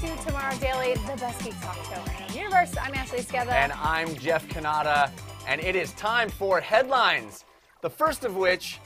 to Tomorrow Daily, the best geek talk show in the universe. I'm Ashley Esqueda. And I'm Jeff Cannata, and it is time for headlines. The first of which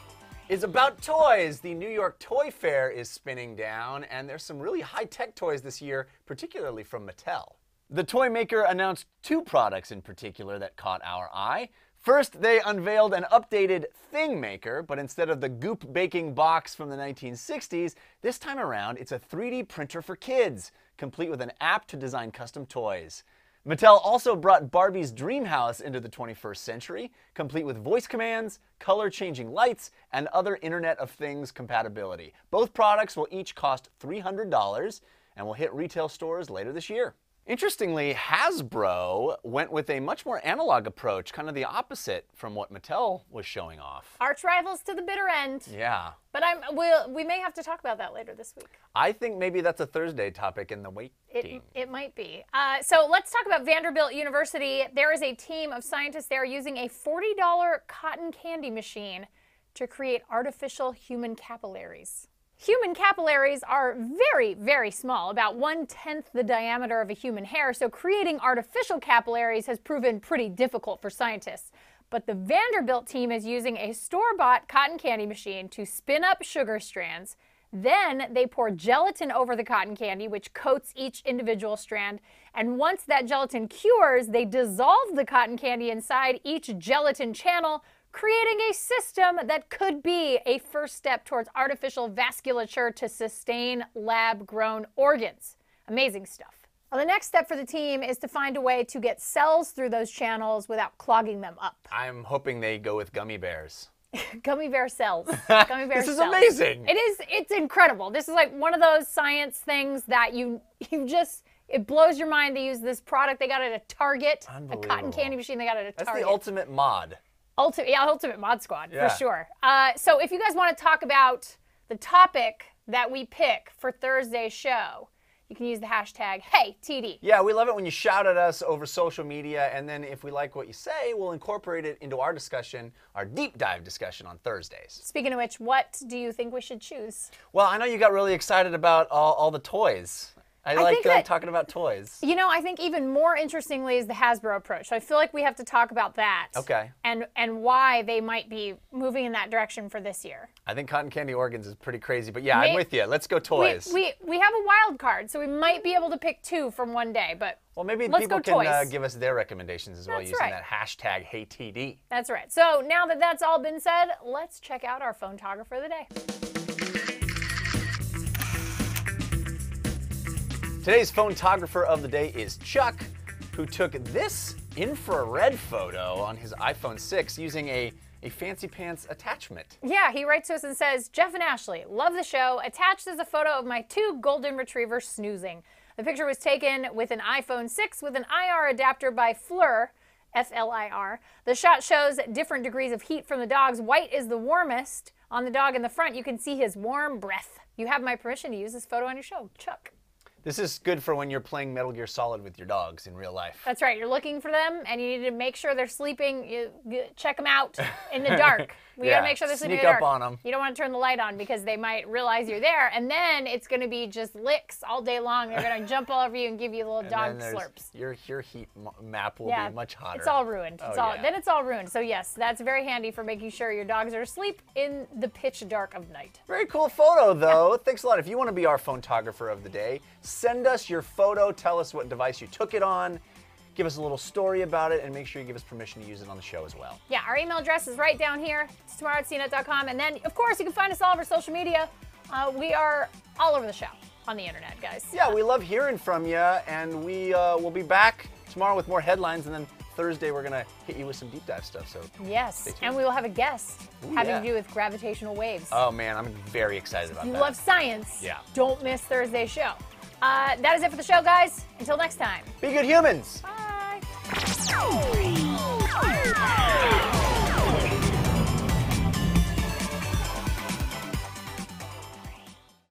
is about toys. The New York Toy Fair is spinning down, and there's some really high tech toys this year, particularly from Mattel. The toy maker announced two products in particular that caught our eye. First, they unveiled an updated Thing Maker, but instead of the goop baking box from the 1960s, this time around it's a 3D printer for kids, complete with an app to design custom toys. Mattel also brought Barbie's Dream House into the 21st century, complete with voice commands, color changing lights, and other Internet of Things compatibility. Both products will each cost $300 and will hit retail stores later this year. Interestingly, Hasbro went with a much more analog approach, kind of the opposite from what Mattel was showing off. Arch rivals to the bitter end. Yeah. But I'm we'll, we may have to talk about that later this week. I think maybe that's a Thursday topic in the waiting. It, it might be. Uh, so let's talk about Vanderbilt University. There is a team of scientists there using a $40 cotton candy machine to create artificial human capillaries. Human capillaries are very, very small, about one tenth the diameter of a human hair, so creating artificial capillaries has proven pretty difficult for scientists. But the Vanderbilt team is using a store bought cotton candy machine to spin up sugar strands. Then they pour gelatin over the cotton candy, which coats each individual strand. And once that gelatin cures, they dissolve the cotton candy inside each gelatin channel, creating a system that could be a first step towards artificial vasculature to sustain lab grown organs. Amazing stuff. Well, the next step for the team is to find a way to get cells through those channels without clogging them up. I'm hoping they go with gummy bears. gummy bear cells. Gummy bear this is cells. amazing. It is. It's incredible. This is like one of those science things that you you just it blows your mind. They use this product they got it at a Target, a cotton candy machine they got it at a That's Target. the ultimate mod. Ultimate, yeah, Ultimate Mod Squad Yeah. for sure. Uh, so if you guys want to talk about the topic that we pick for Thursday's show, you can use the hashtag HeyTD. Yeah, we love it when you shout at us over social media, and then if we like what you say, we'll incorporate it into our discussion, our deep dive discussion on Thursdays. Speaking of which, what do you think we should choose? Well, I know you got really excited about all, all the toys. I, like think uh, that- talking about toys. You know, I think even more interestingly is the Hasbro approach. So I feel like we have to talk about that. Okay. And and why they might be moving in that direction for this year. I think cotton candy organs is pretty crazy, but yeah, May- I'm with you. Let's go toys. we we have a wild card, so we might be able to pick two from one day, but well, maybe let's people go can uh, give us their recommendations as well That's using right. that hashtag HeyTD. That's right. So now that that's all been said, let's check out our photographer of the day. Today's photographer of the day is Chuck, who took this infrared photo on his iPhone 6 using a, a fancy pants attachment. Yeah, he writes to us and says, Jeff and Ashley, love the show. Attached is a photo of my two golden retrievers snoozing. The picture was taken with an iPhone 6 with an IR adapter by FLIR, F L I R. The shot shows different degrees of heat from the dogs. White is the warmest. On the dog in the front, you can see his warm breath. You have my permission to use this photo on your show, Chuck. This is good for when you're playing Metal Gear Solid with your dogs in real life. That's right. You're looking for them, and you need to make sure they're sleeping. You, check them out in the dark. We Yeah, gotta make sure sleeping sneak in the up dark. on 'em. You don't want to turn the light on because they might realize you're there, and then it's gonna be just licks all day long. They're gonna jump all over you and give you little And dog slurps. Your, your heat map will Yeah, be much hotter. It's all ruined. It's Oh, all yeah. then it's all ruined. So yes, that's very handy for making sure your dogs are asleep in the pitch dark of night. Very cool photo, though. Thanks a lot. If you want to be our photographer of the day, send us your photo. Tell us what device you took it on. Give us a little story about it, and make sure you give us permission to use it on the show as well. Yeah, our email address is right down here. Tomorrow at cnet.com. And then, of course, you can find us all over social media. Uh, we are all over the show on the internet, guys. Yeah, we love hearing from you, and we uh, will be back tomorrow with more headlines, and then Thursday we're gonna hit you with some deep dive stuff. So, Yes, and we will have a guest Ooh, having yeah. to do with gravitational waves. oh man, I'm very excited about you that. love science. Yeah. Don't miss Thursday's show. Uh, that is it for the show, guys. Until next time. Be good humans. Bye.